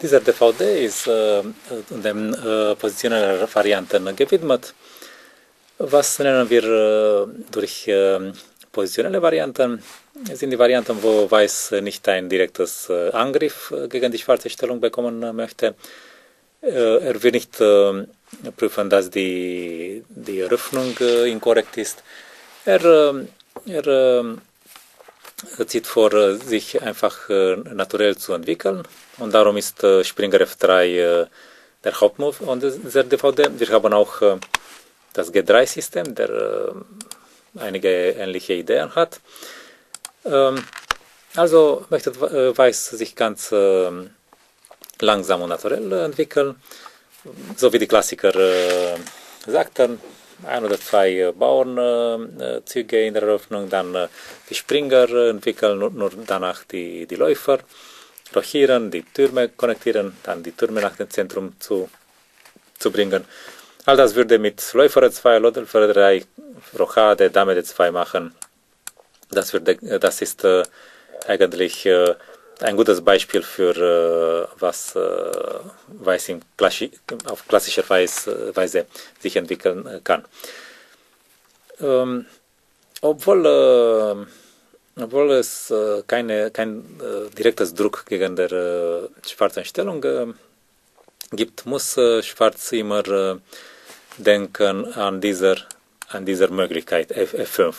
Dieser DVD ist äh, den äh, positionellen Varianten gewidmet. Was nennen wir äh, durch äh, positionelle Varianten? Sind die Varianten, wo Weiß nicht ein direktes äh, Angriff äh, gegen die schwarze Stellung bekommen möchte. er will nicht prüfen, dass die, die Eröffnung inkorrekt ist. Er, er zieht vor, sich einfach naturell zu entwickeln und darum ist Springer F3 der Hauptmove und der DVD. Wir haben auch das G3-System, der einige ähnliche Ideen hat. Also möchte Weiß sich ganz langsam und naturell entwickeln, so wie die Klassiker sagten, ein oder zwei Bauernzüge in der Eröffnung, dann die Springer entwickeln, nur, nur danach die, die Läufer, rochieren, die Türme konnektieren, dann die Türme nach dem Zentrum zu, zu bringen. All das würde mit Läufer 2, Läufer 3, Rochade, Dame 2 machen. Das, würde, das ist äh, eigentlich äh, ein gutes Beispiel für äh, was Weiß Klassi auf klassischer Weise, sich entwickeln kann. Ähm, obwohl, äh, obwohl es äh, keine, kein äh, direktes Druck gegen der schwarzen Stellung gibt, muss Schwarz immer denken an dieser, an dieser Möglichkeit F, F5.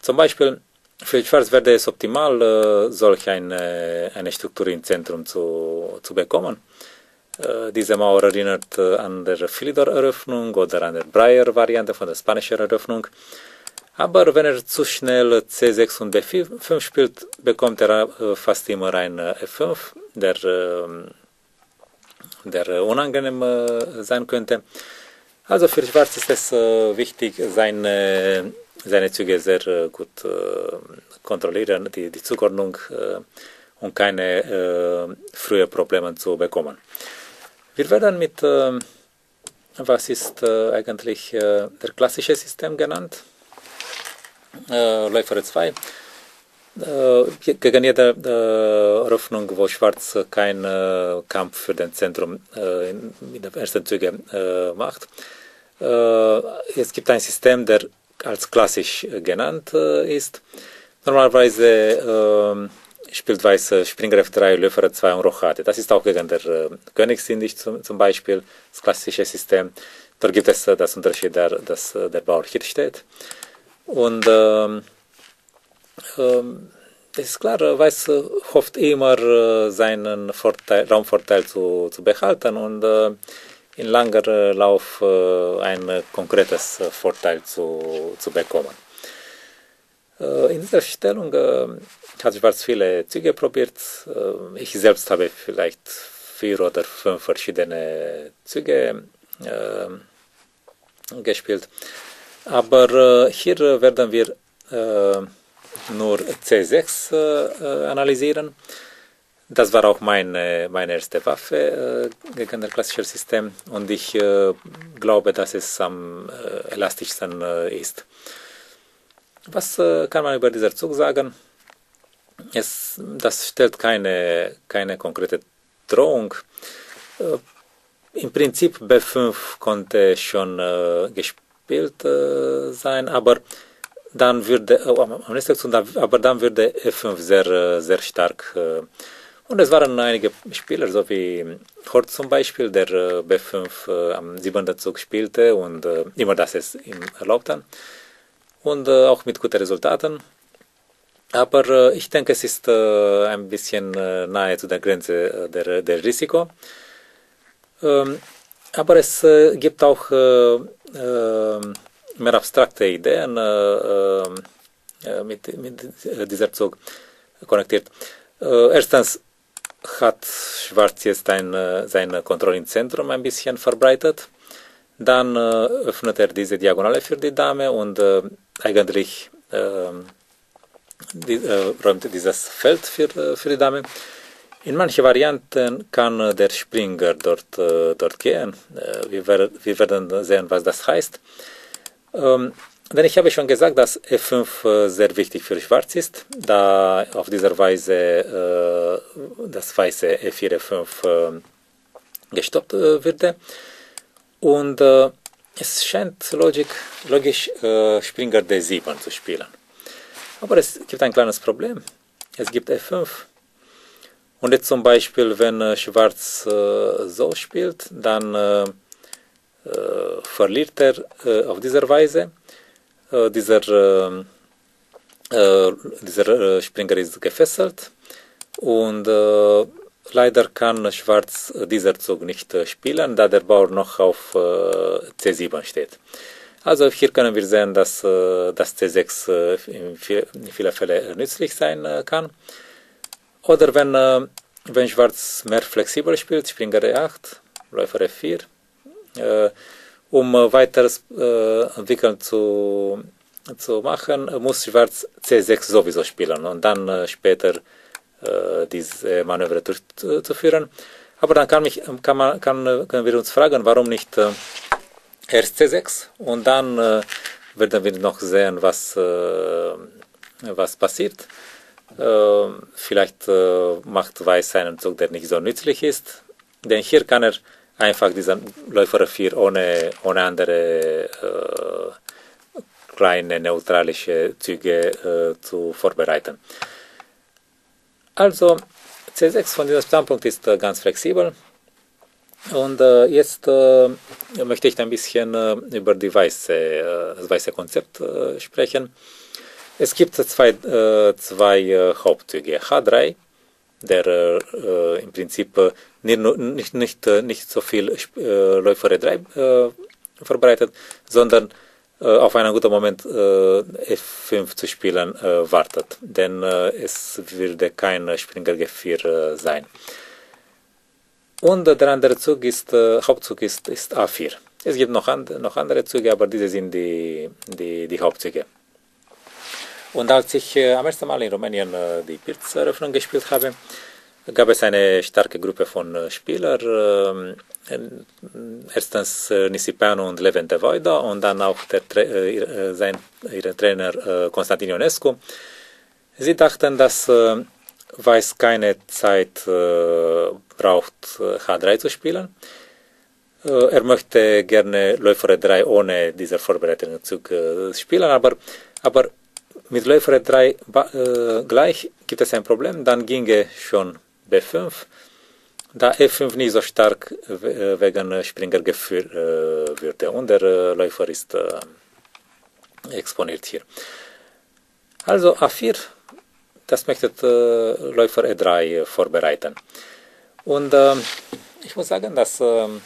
Zum Beispiel für Schwarz wäre es optimal, solch eine, eine Struktur im Zentrum zu, zu bekommen. Äh, diese Mauer erinnert an der Philidor-Eröffnung oder an der Breyer-Variante von der spanischen Eröffnung. Aber wenn er zu schnell C6 und B5 spielt, bekommt er fast immer ein F5, der, der unangenehm sein könnte. Also für Schwarz ist es wichtig, seine seine Züge sehr äh, gut äh, kontrollieren, die, die Zuordnung äh, und keine frühe Probleme zu bekommen. Wir werden mit, was ist eigentlich der klassische System genannt, Läufer 2, gegen jede äh, Öffnung, wo Schwarz keinen äh, Kampf für den Zentrum äh, in, in den ersten Zügen macht. es gibt ein System, der als klassisch genannt ist. Normalerweise äh, spielt Weiß Springer F3, Läufer F2 und Rochade. Das ist auch gegen der äh, Königsindig zum, zum Beispiel, das klassische System. Dort gibt es äh, das Unterschied, der, dass äh, der Bauer hier steht. Und ähm, ähm, ist klar, Weiß hofft immer, äh, seinen Vorteil, Raumvorteil zu, zu behalten und äh, in langer Lauf äh, ein konkretes Vorteil zu, zu bekommen. Äh, in dieser Stellung äh, hat Schwarz viele Züge probiert. ich selbst habe vielleicht vier oder fünf verschiedene Züge gespielt. Aber hier werden wir nur C6 analysieren. Das war auch meine, meine erste Waffe äh, gegen das klassische System und ich äh, glaube, dass es am äh, elastischsten äh, ist. Was äh, kann man über diesen Zug sagen? Es, das stellt keine, keine konkrete Drohung. Äh, Im Prinzip B5 konnte schon gespielt sein, aber dann würde, oh, aber dann würde F5 sehr, sehr stark äh, und es waren einige Spieler, so wie Hort zum Beispiel, der äh, B5 äh, am siebenten Zug spielte und äh, immer das es ihm erlaubte. Und äh, auch mit guten Resultaten. Aber ich denke, es ist ein bisschen nahe zu der Grenze der, der Risiko. Ähm, aber es gibt auch mehr abstrakte Ideen mit, mit dieser Zug konnektiert. erstens, hat Schwarz jetzt ein, sein Kontrollzentrum ein bisschen verbreitet. Dann äh, öffnet er diese Diagonale für die Dame und äh, eigentlich äh, die, äh, räumt dieses Feld für, für die Dame. In manchen Varianten kann der Springer dort, äh, dort gehen. Äh, wir, wir, werden sehen, was das heißt. Ähm, denn ich habe schon gesagt, dass F5 äh, sehr wichtig für Schwarz ist, da auf dieser Weise äh, das weiße F4, F5 gestoppt äh, würde. Und äh, es scheint logisch, logisch äh, Springer D7 zu spielen. Aber es gibt ein kleines Problem. Es gibt F5. Und jetzt zum Beispiel, wenn äh, Schwarz äh, so spielt, dann äh, äh, verliert er äh, auf dieser Weise. Äh, dieser dieser Springer ist gefesselt und leider kann Schwarz dieser Zug nicht spielen, da der Bauer noch auf C7 steht. Also hier können wir sehen, dass das C6 in, vielen Fällen nützlich sein kann. Oder wenn, wenn Schwarz mehr flexibel spielt, Springer E8, Läufer F4, äh, um weiteres äh, entwickeln zu, zu machen, muss Schwarz C6 sowieso spielen und dann äh, später diese Manöver durchzuführen. Aber dann kann, mich, kann, man, kann, können wir uns fragen, warum nicht erst C6 und dann werden wir noch sehen, was, was passiert. vielleicht macht Weiß einen Zug, der nicht so nützlich ist, denn hier kann er einfach diesen Läufer 4 ohne, ohne andere äh, kleine neutralische Züge äh, zu vorbereiten. Also C6 von diesem Standpunkt ist äh, ganz flexibel. Und äh, jetzt äh, möchte ich ein bisschen äh, über die weiße, das weiße Konzept sprechen. Es gibt zwei, zwei Hauptzüge. H3 der äh, im Prinzip äh, nicht, nicht, äh, nicht so viel äh, Läufer E3 vorbereitet, sondern auf einen guten Moment F5 zu spielen wartet, denn es würde kein Springer G4 sein. Und der andere Zug ist, Hauptzug ist, ist A4. Es gibt noch, and, noch andere Züge, aber diese sind die, die, die Hauptzüge. Und als ich äh, am ersten Mal in Rumänien äh, die Pilzeröffnung gespielt habe, gab es eine starke Gruppe von äh, Spielern. Äh, erstens Nisipanu und Levente Voida und dann auch der, sein, ihr Trainer Konstantin Ionescu. Sie dachten, dass Weiß keine Zeit braucht, H3 zu spielen. er möchte gerne Läufer 3 ohne dieser vorbereitenden Zug spielen, aber, aber mit Läufer 3 äh, gleich gibt es ein Problem, dann ginge schon B5, da E5 nicht so stark äh, wegen Springer geführt äh, würde und der äh, Läufer ist äh, exponiert hier. Also A4, das möchte Läufer E3 vorbereiten. Und ähm, ich muss sagen, dass ähm,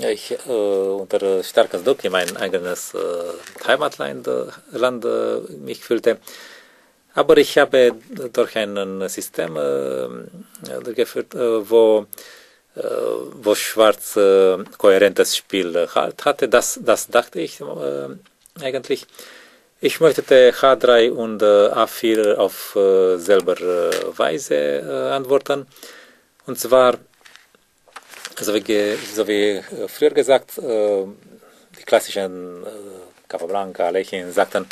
ich äh, unter starkem Druck in mein eigenes äh, Heimatland Land, äh, mich fühlte. Aber ich habe durch ein System äh, durchgeführt, äh, wo, äh, wo Schwarz kohärentes Spiel halt hatte. Das, das dachte ich eigentlich. Ich möchte H3 und A4 auf selber Weise antworten. Und zwar so wie, so wie früher gesagt, die klassischen Capablanca, Lechin sagten,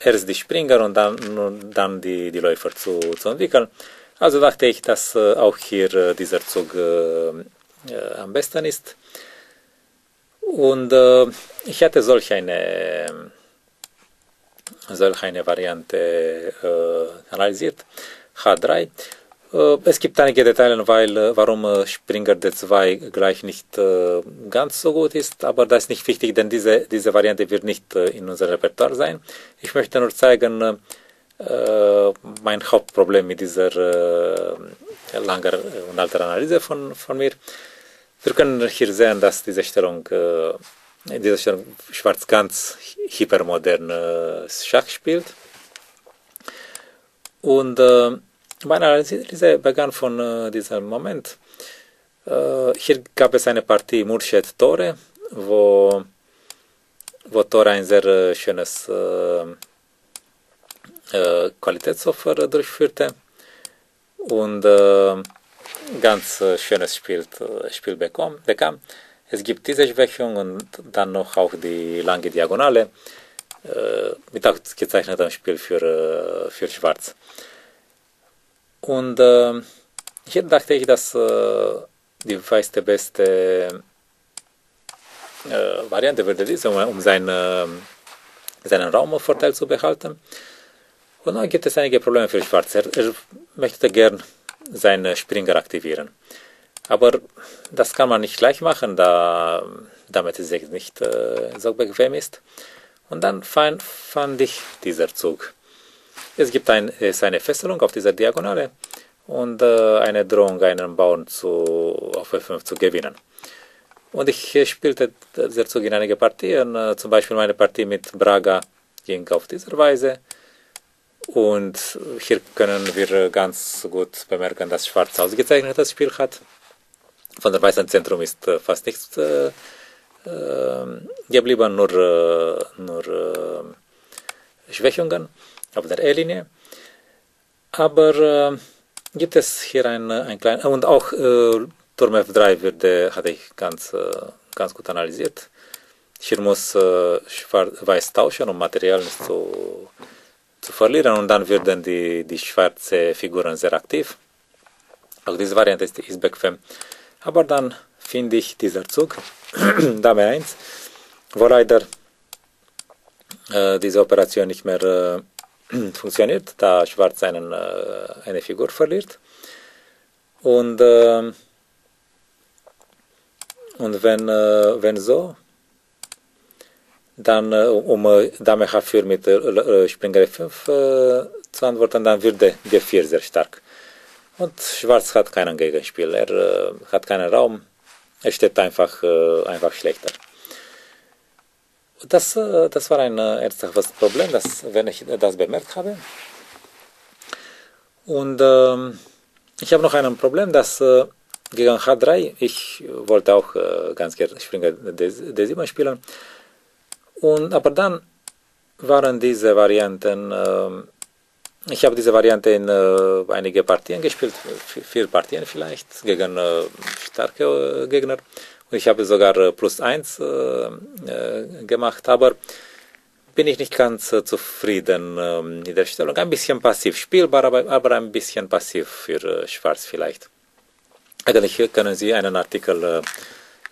erst die Springer und dann, dann die, die Läufer zu, zu entwickeln. Also dachte ich, dass auch hier dieser Zug am besten ist. Und ich hatte solch eine, solch eine Variante analysiert, H3. Äh, es gibt einige Details, weil, äh, warum äh, Springer D2 gleich nicht ganz so gut ist, aber das ist nicht wichtig, denn diese, diese Variante wird nicht in unserem Repertoire sein. Ich möchte nur zeigen, mein Hauptproblem mit dieser langen und alten Analyse von, von mir. Wir können hier sehen, dass diese Stellung, diese Stellung schwarz ganz hypermodern Schach spielt. Und meine Analyse begann von äh, diesem Moment. Äh, hier gab es eine Partie Murschet-Tore, wo, wo Tore ein sehr äh, schönes äh, äh, Qualitätsoffer durchführte und äh, ganz schönes Spiel, Spiel bekam, bekam. Es gibt diese Schwächung und dann noch auch die lange Diagonale mit ausgezeichnetem Spiel für, für Schwarz. Und äh, hier dachte ich, dass äh, die meiste beste äh, Variante würde diese, um, um seine, seinen Raumvorteil zu behalten. Und dann gibt es einige Probleme für Schwarz. Er, er möchte gern seine Springer aktivieren. Aber das kann man nicht gleich machen, da damit es nicht äh, so bequem ist. Und dann fand ich dieser Zug. Es gibt ein, es eine Fesselung auf dieser Diagonale und äh, eine Drohung, einen Bauern zu, auf F5 zu gewinnen. Und ich äh, spielte dieser Zug in einige Partien, äh, zum Beispiel meine Partie mit Braga ging auf diese Weise. Und hier können wir ganz gut bemerken, dass Schwarz ausgezeichnetes Spiel hat. Von der weißen Zentrum ist äh, fast nichts äh, äh, geblieben, nur, äh, nur äh, Schwächungen auf der E-Linie. Aber äh, gibt es hier ein, ein kleines, und auch Turm F3 würde, hatte ich ganz, ganz gut analysiert. Hier muss Weiß tauschen, um Material nicht zu zu verlieren und dann würden die, die schwarzen Figuren sehr aktiv. Auch diese Variante ist, ist bequem. Aber dann finde ich dieser Zug, Dame 1, wo leider äh, diese Operation nicht mehr äh, funktioniert, da Schwarz einen, eine Figur verliert. Und, äh, und wenn, wenn so, dann um Dame H4 mit Springer F5 zu antworten, dann würde G4 sehr stark. Und Schwarz hat keinen Gegenspiel, er hat keinen Raum, er steht einfach, einfach schlechter. Das, das war ein ernsthaftes Problem, das, wenn ich das bemerkt habe. Und ähm, ich habe noch ein Problem, dass äh, gegen H3, ich wollte auch äh, ganz gerne Springer D7 spielen, und, aber dann waren diese Varianten, äh, ich habe diese Variante in äh, einige Partien gespielt, vier Partien vielleicht, gegen äh, starke äh, Gegner. Ich habe sogar äh, plus eins äh, gemacht, aber bin ich nicht ganz zufrieden ähm, in der Stellung. Ein bisschen passiv spielbar, aber, aber ein bisschen passiv für Schwarz vielleicht. Eigentlich können Sie einen Artikel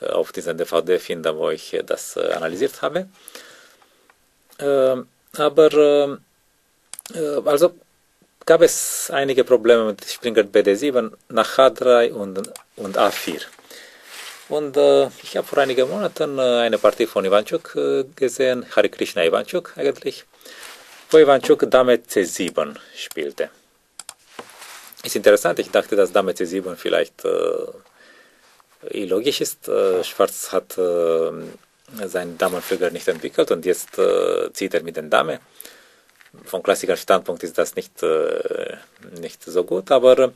auf dieser DVD finden, wo ich das analysiert habe. Ähm, aber ähm, äh, also gab es einige Probleme mit Springer BD7 nach H3 und, und A4. Und äh, ich habe vor einigen Monaten äh, eine Partie von Ivanchuk äh, gesehen, Hari Krishna Ivanchuk eigentlich, wo Ivanchuk Dame C7 spielte. Ist interessant, ich dachte, dass Dame C7 vielleicht äh, illogisch ist. Äh, Schwarz hat seinen Damenflügel nicht entwickelt und jetzt äh, zieht er mit den Dame. Vom klassischen Standpunkt ist das nicht, äh, nicht so gut, aber äh,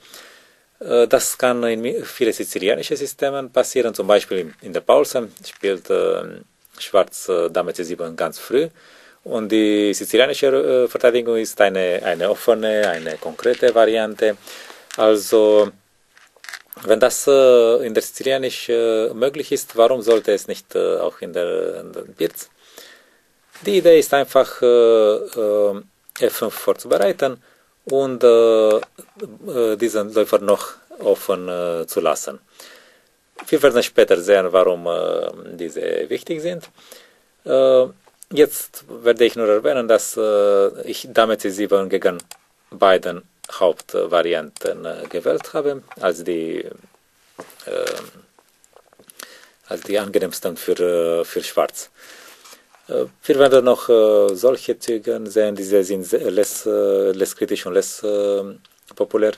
das kann in vielen sizilianischen Systemen passieren. Zum Beispiel in der Paulsen spielt äh, Schwarz äh, Dame C7 ganz früh und die sizilianische äh, Verteidigung ist eine, eine offene, eine konkrete Variante. Also wenn das äh, in der Sizilianisch äh, möglich ist, warum sollte es nicht äh, auch in der, in der Birz? Die Idee ist einfach, äh, äh, F5 vorzubereiten und äh, diesen Läufer noch offen zu lassen. Wir werden später sehen, warum diese wichtig sind. jetzt werde ich nur erwähnen, dass ich Dame C7 gegen beiden Hauptvarianten äh, gewählt habe, als die, äh, als die angenehmsten für, äh, für Schwarz. Äh, wir werden noch äh, solche Züge sehen, diese sind less, less kritisch und less populär,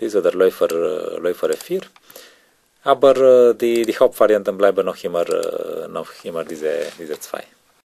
diese der Läufer, Läufer F4. Aber die, die Hauptvarianten bleiben noch immer, noch immer diese, diese zwei.